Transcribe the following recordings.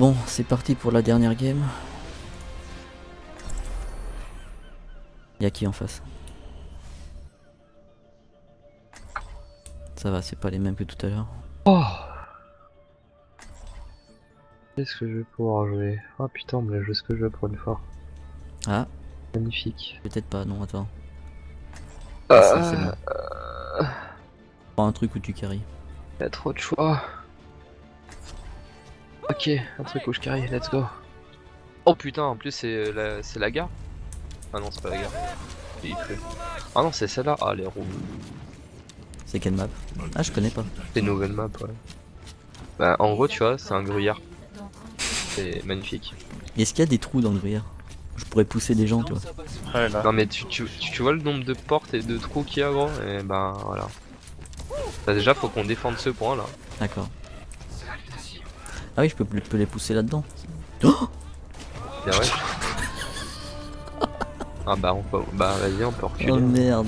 Bon, c'est parti pour la dernière game. Y'a qui en face? Ça va, c'est pas les mêmes que tout à l'heure. Oh Qu'est-ce que je vais pouvoir jouer? Oh putain, l'a joué ce que je veux pour une fois. Ah, Magnifique. peut-être pas, non, attends. Euh, ça, bon. Prends un truc où tu carries. y a trop de choix. Ok, un truc où je carry, let's go. Oh putain, en plus c'est la, c'est la gare. Ah non, c'est pas la gare. Il pleut. Ah non, c'est celle-là. Ah, les roues. C'est quelle map? Ah, je connais pas. C'est une nouvelle map, ouais. Bah, en gros, tu vois, c'est un gruyère. C'est magnifique. Est-ce qu'il y a des trous dans le gruyère? Je pourrais pousser des gens, tu vois. Ouais, là. Non, mais tu, tu, tu, vois le nombre de portes et de trous qu'il y a, gros Et ben voilà. Bah, déjà, faut qu'on défende ce point là. D'accord. Ah oui, je peux, je peux les pousser là-dedans. Oh Bien ouais. ah bah, on peut, bah vas-y, on peut reculer. Oh merde.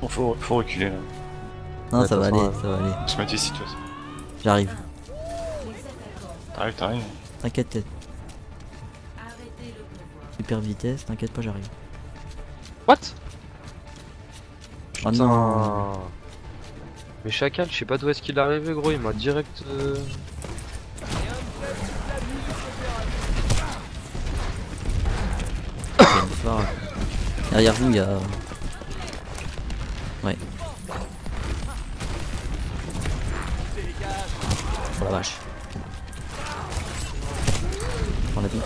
Bon, faut, faut reculer là. Non, ça va aller, ça va aller. On se met ici, toi. J'arrive. T'arrives, t'arrives. T'inquiète. Super vitesse, t'inquiète pas, j'arrive. What? Oh Putain. non. Mais Chacal, je sais pas d'où est-ce qu'il est arrivé, gros, il m'a direct. euh, Derrière vous, il y a. Ouais. Oh la vache. Prends la bite.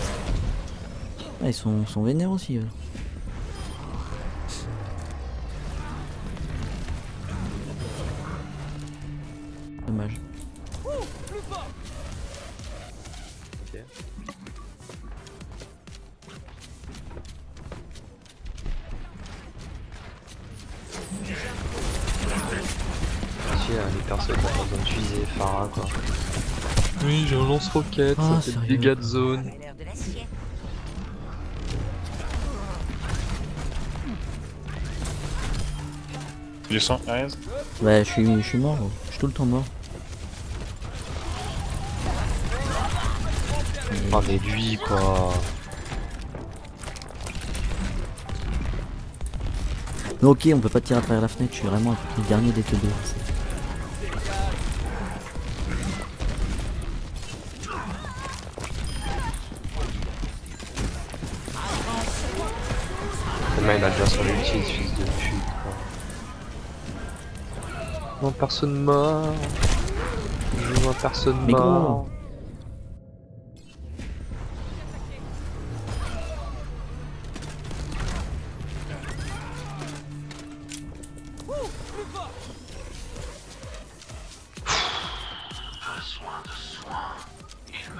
Ah, ils sont, vénères aussi. eux. Dommage. Farah quoi. Oui, j'ai un lance-roquette, Ah, ça fait dégâts de zone. Du sang, Ariane Ouais, je suis, je suis mort. Je suis tout le temps mort. Oh mais lui quoi. Mais ok, on peut pas tirer à travers la fenêtre. Je suis vraiment le dernier des deux. A déjà son ulti, fils de pute quoi. Non, personne mort. Je vois personne Mais mort. gros.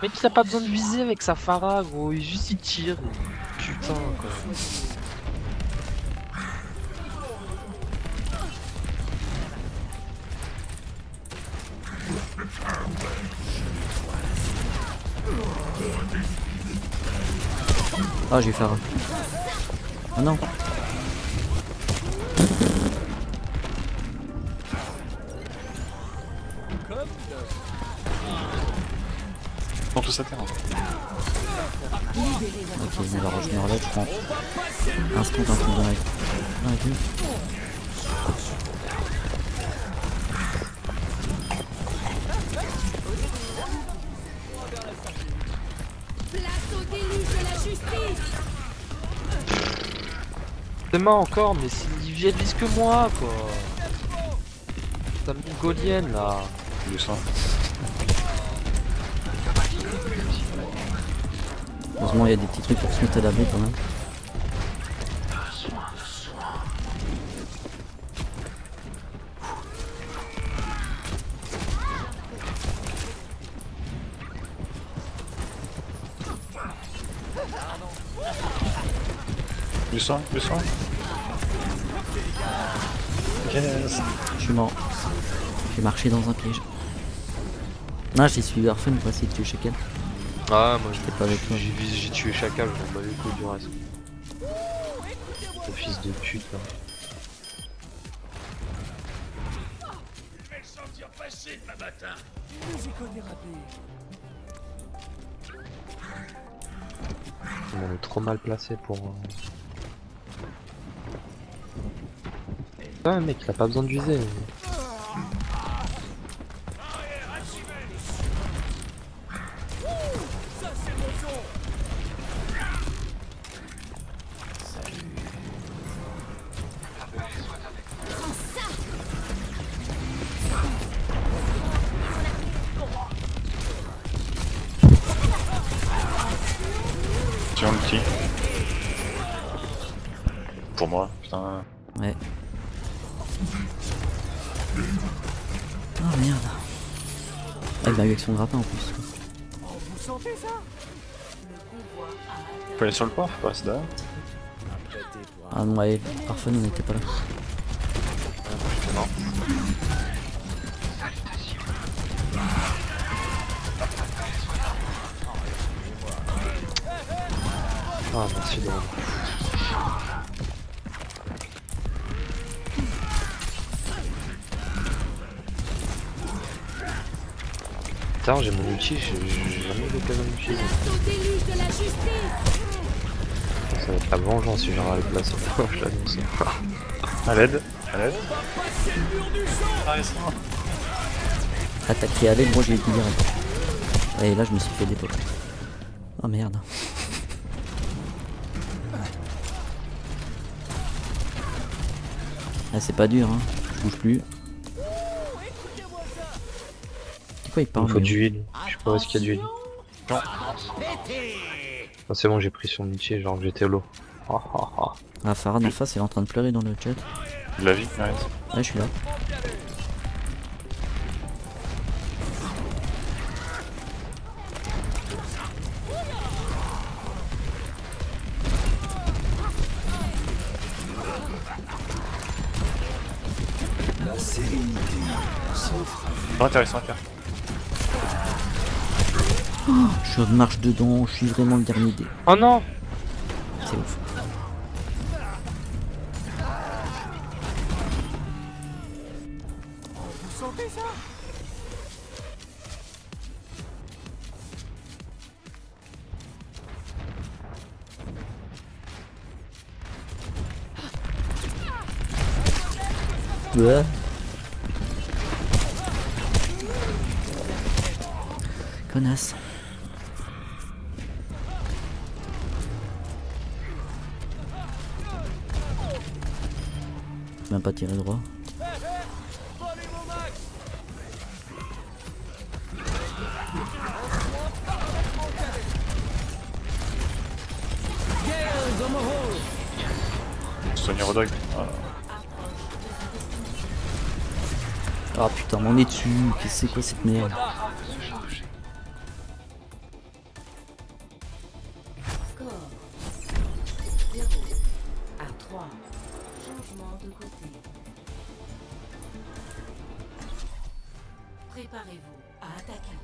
Mais il a pas besoin de viser avec sa Farah gros, il juste il tire. Putain quoi. Ah, j'ai fait un. Ah non. Sont tous à terre. Ok, je me relève, je prends instant un coup dans dans C'est mort encore, mais s'ils viennent plus que moi quoi. Ta mongolienne là. Du sang. Heureusement, il y a des petits trucs pour se mettre à l'abri quand même. Du sang, du sang. Yes. Je suis mort. J'ai marché dans un piège. Ah, j'ai suivi Orphan pour essayer de tuer Shekel. Ah, moi J'étais pas avec toi. j'ai tué Chacal, je m'en bats les couilles du reste. Le fils de pute là. On est trop mal placé pour. euh, Ah, mec, a pas besoin de Faut aller sur le port, faut rester derrière. Ah non, ouais, parfois on n'était pas là. Non. Ah, merci j'ai mon ulti, j'ai j'ai jamais de la justice Ça va être la vengeance si j'aurai le place. Je l'annonce. À l'aide, à l'aide. Attaquer à l'aide, moi je l'ai dit direct. Et là je me suis fait des potes. Oh merde. Ah c'est pas dur hein, je bouge plus. Quoi il parle faut du heal. Je sais pas où est-ce qu'il y a du heal. Non. Ah, c'est bon, j'ai pris son ulti, genre j'étais low. Ah, ah, ah. Ah Farad en face il est en train de pleurer dans le chat. De la vie, arrête. Ouais je suis là. Non, intéressant, Je marche dedans, je suis vraiment le dernier dé. Oh non C'est ouf. Ouais. Connasse. Pas tiré droit. Soigner Rodog. Ah. Ah putain, m'en est dessus. Qu'est-ce que c'est quoi cette merde? Score 0 à 3. De côté. Préparez-vous à attaquer.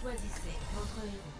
Choisissez votre héros.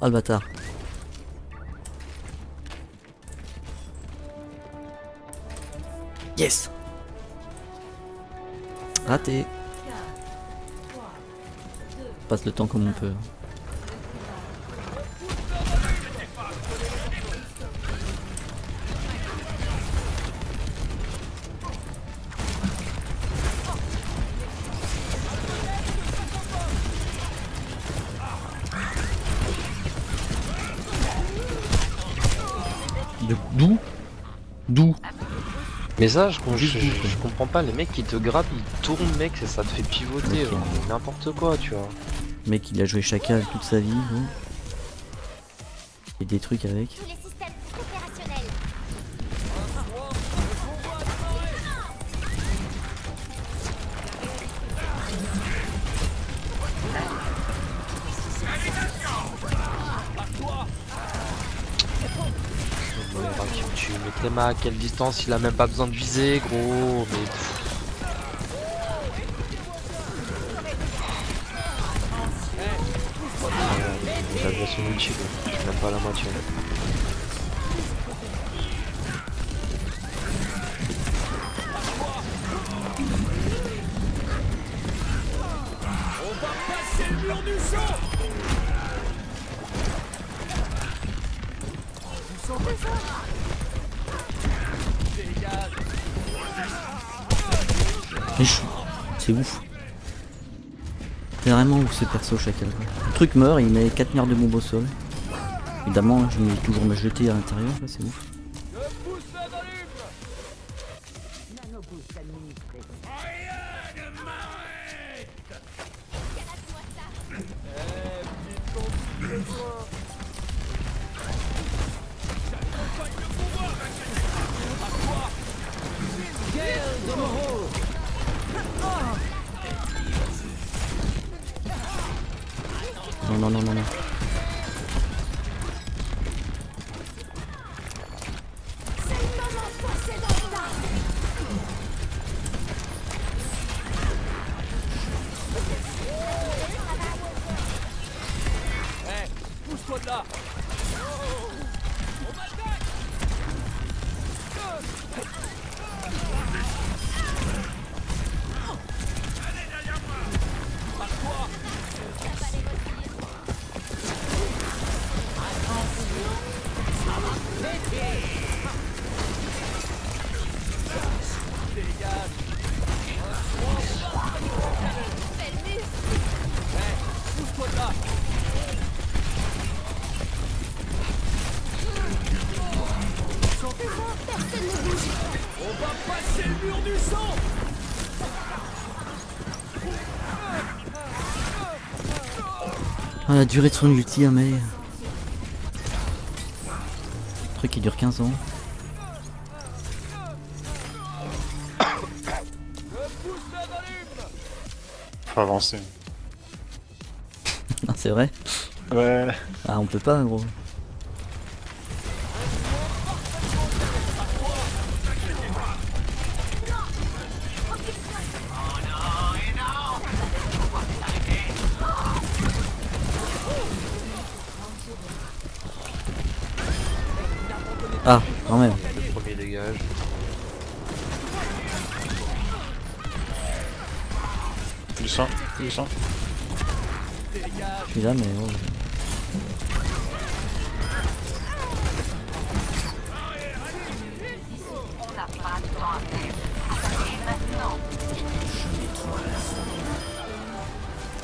Oh le bâtard. Yes Raté. 4, 3, 2, Passe le temps comme on peut. Mais ça, je, comprends pas, les mecs qui te grappent, ils tournent, mec, ça, ça te fait pivoter, genre, n'importe quoi, tu vois. Le mec, il a joué Chacal toute sa vie. gros. Et des trucs avec. À quelle distance Il a même pas besoin de viser, gros. Mais. Il a son ulti. Je suis même pas à la moitié. C'est ouf. C'est vraiment ouf ce perso Chacal. Le truc meurt, il met 4 milliards de bombes au sol. Évidemment, je vais toujours me jeter à l'intérieur, c'est ouf. Ah, la durée de son ulti, hein, mais. Truc qui dure 15 ans. Faut avancer. Ah, c'est vrai Ouais. Ah, on peut pas, gros. Du sang, du sang. Je suis là, mais. oh.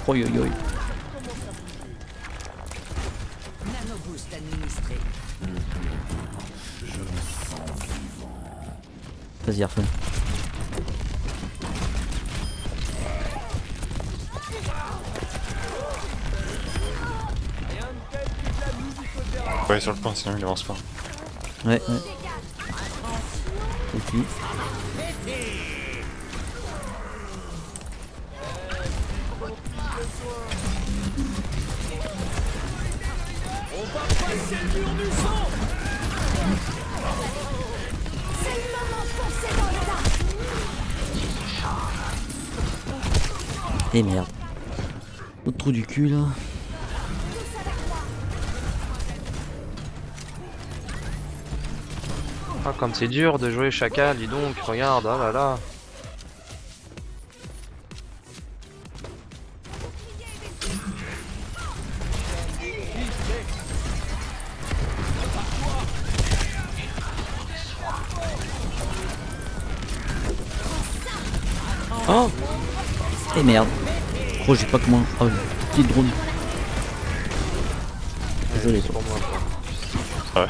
Oi, oi, oi. Nanoboost administré. Vas-y, Arfan. Ouais, sur le point, sinon il avance pas. Ouais, ouais. Ulti. C'est le moment de passer dans le tas. Et merde. Autre trou du cul là. Ah, comme c'est dur de jouer Chacal, dis donc, regarde, ah là là. Oh Et merde. Gros, j'ai pas comment. Oh, le petit drone. Désolé, pour moi, quoi.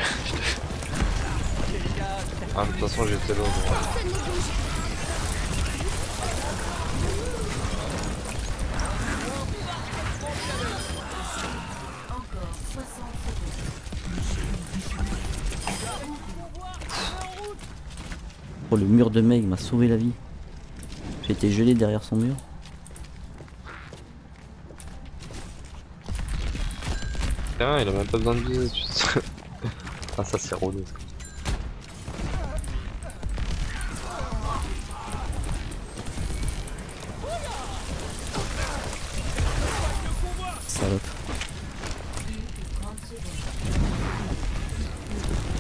Ah. Ah, de toute façon, j'étais là. 60 secondes. Oh le mur de Meg m'a sauvé la vie. J'ai été gelé derrière son mur. Putain, il a même pas besoin de viser. tu sais. ah, ça c'est relou.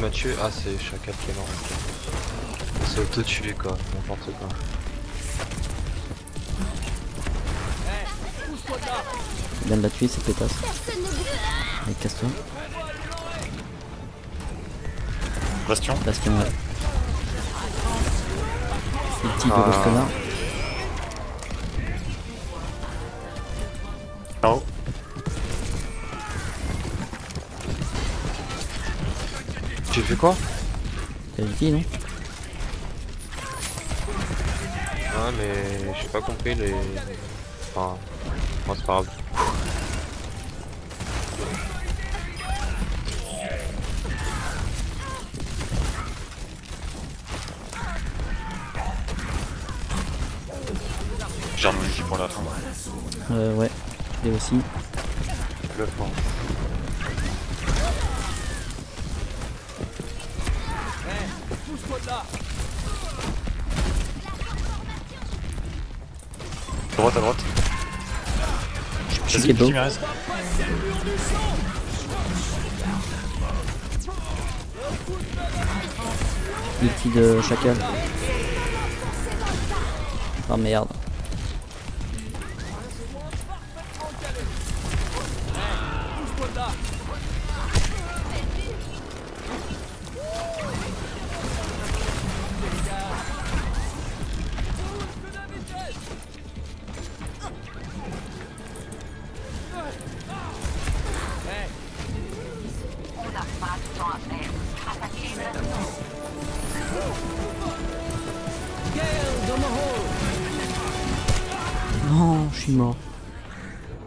qui m'a tué Ah, c'est Chacal qui est mort. ok. C'est auto-tué quoi, n'importe quoi. Il vient de la tuer cette pétasse. Allez casse-toi. Bastion. Bastion ouais. Le petit Ah. connard. J'ai fait quoi T'as dit non Ouais, mais j'ai pas compris les. Enfin. Moi, c'est pas grave. J'ai pour la fin. Euh ouais. Je l'ai aussi. Le À droite, à droite. Je suis. Ulti de chacal. Oh merde.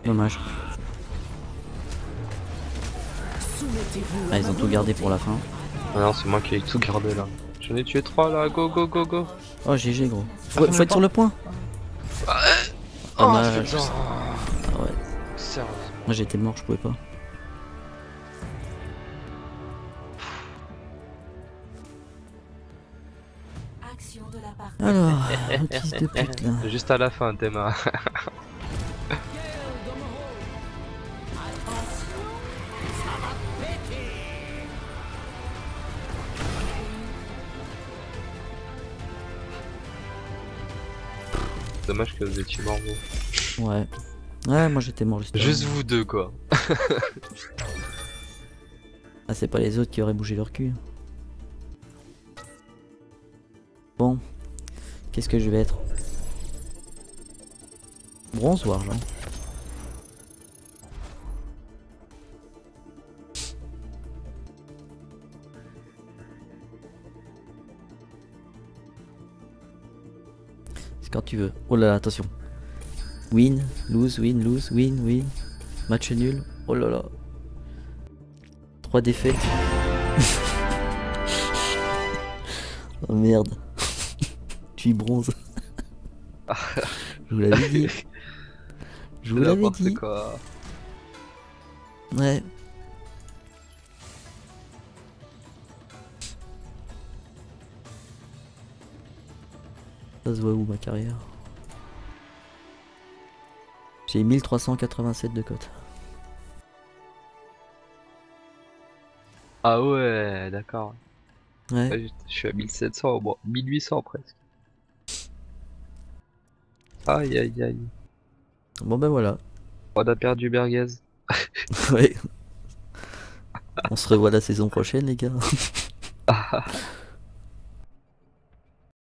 Dommage. Ah, ils ont tout gardé pour la fin. Ah non, c'est moi qui ai tout gardé là. J'en ai tué 3 là, go go go go. Oh GG gros. Faut, être sur le point. Oh, Dommage. c'est bizarre. Ah ouais. Sérieusement. Moi j'étais mort, je pouvais pas. Alors, un fils de pute là. Juste à la fin, Théma. Dommage que vous étiez morts vous. Ouais. Ouais, moi j'étais mort juste. Juste vous deux quoi. Ah, c'est pas les autres qui auraient bougé leur cul. Bon. Qu'est-ce que je vais être? Bronze ou argent? Quand tu veux. Oh là là, attention. Win, lose, win, lose, win, win. Match nul. Oh là là. Trois défaites. oh merde. Je suis bronze. Je vous l'avais dit. Je vous l'avais dit. quoi. Ouais. Ça se voit où ma carrière J'ai 1387 de cote. Ah ouais, d'accord. Ouais. Ouais, Je suis à 1700 au moins, 1800 presque. Aïe aïe aïe. Bon ben voilà. On a perdu Berguez. Ouais. On se revoit la saison prochaine les gars.